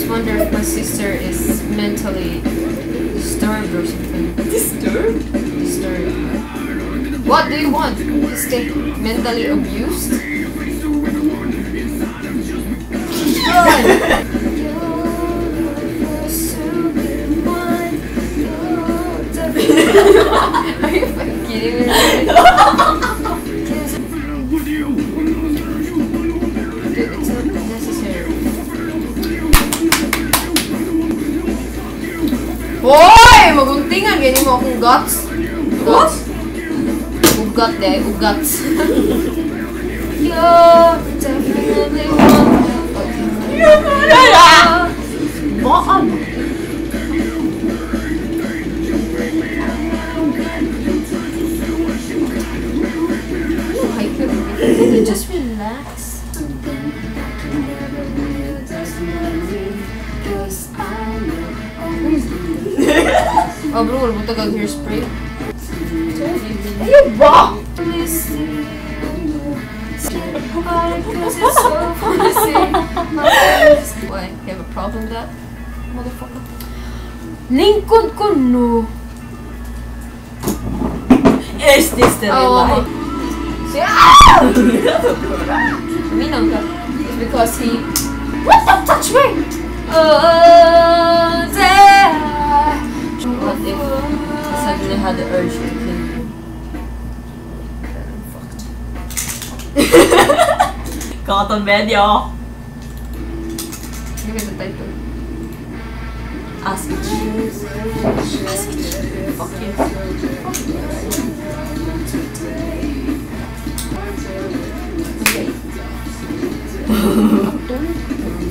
sometimes wonder if my sister is mentally disturbed or something. Disturbed? Disturbed. What do you want? To stay mentally abused? Mo akong guts. Guts? Ugat deh, ugat. You're definitely one. Baan? Oh bror, buta kag hairspray. Ba? Why? You have a problem with that? Motherfucker. Ko no. Is this the Oh, ah! Minang ka. It's because he... What? Don't touch me! Oh, dear. What if I suddenly had the urge to kill you? Cotton video. Look at the title. Ask it. Ask it. Fuck you.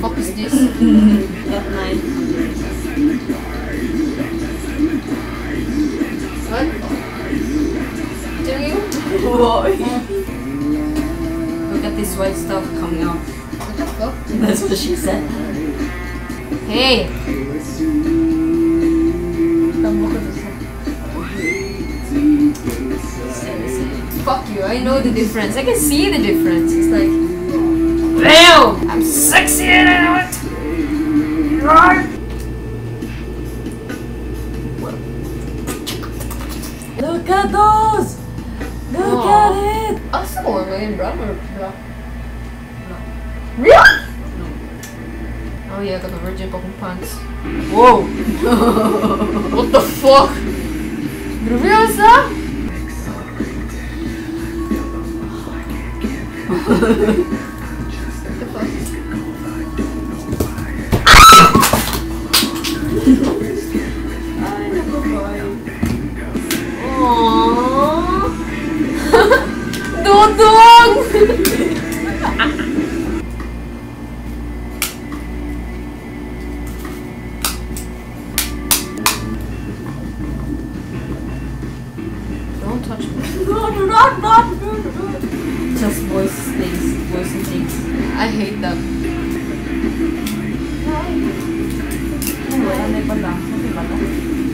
Fuck is this? F9. What? Tell you? Look at this white stuff coming out. What the fuck? That's what she said. Hey! Fuck you, I know the difference. I can see the difference. It's like, BAM! I'm sexy and I know it! Look at those! Look Aw. at it! Asa ko ba yung brown or black? Real? Oh yeah, got the virgin pa kong pants. Whoa! what the fuck? Grubiosa? what the fuck? Ay, naku boy. No, no. Just voice things, voice things. I hate them. Wala na pala. Okay ba na?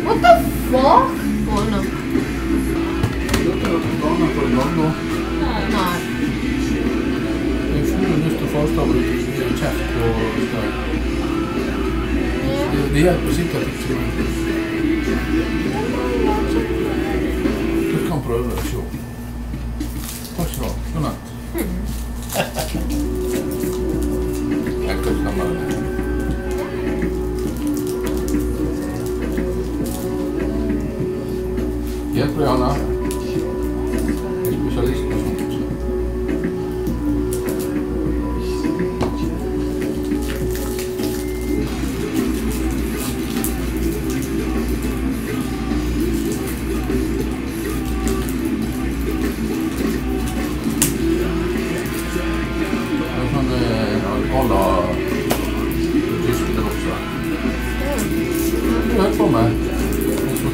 What the fuck? Oh no. Dagarna för igång då. Nej. Det är förmodligen just det första av en käft på sådär. Det, det hjälper sitta till Du kan pröva det, så. Tack så mycket. Godnatt. Jag kan samma det. Hjälper dig Anna.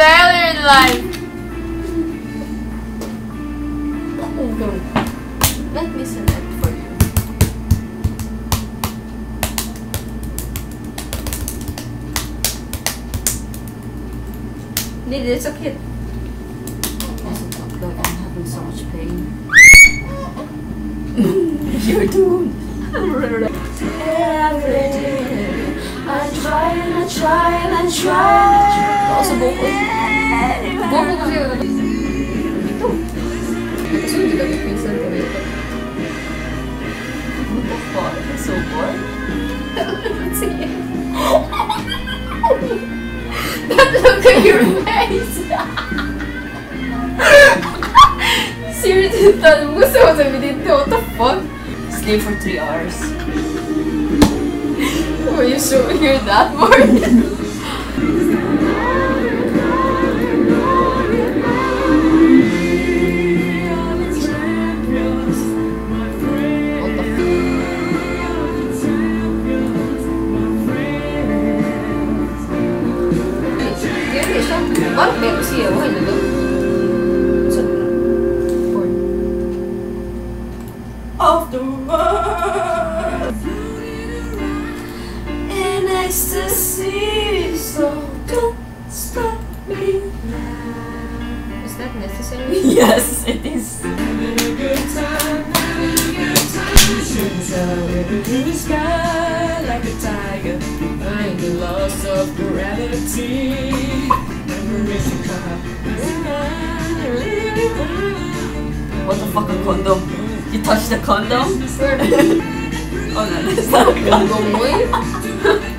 failure in life. Let me select for you. Need it's okay. Doesn't look like I'm having so much pain. You're doomed. I'm really I try and I try and I try. Also bukod. Boko kasi yun. Ito. Kasi hindi kami pinsan ko ito. What the fuck? I'm so bored. That look at your face. Seriously, tan gusto ko sabihin dito. What the fuck? Sleep for 3 hours. Were you sure you're that bored? ecstasy. So don't stop me. Is that necessary? Yes, it is. Sky like a tiger, I'm the loss of gravity. What the fuck, a condom? You touched the condom? Oh no, that's not a condom.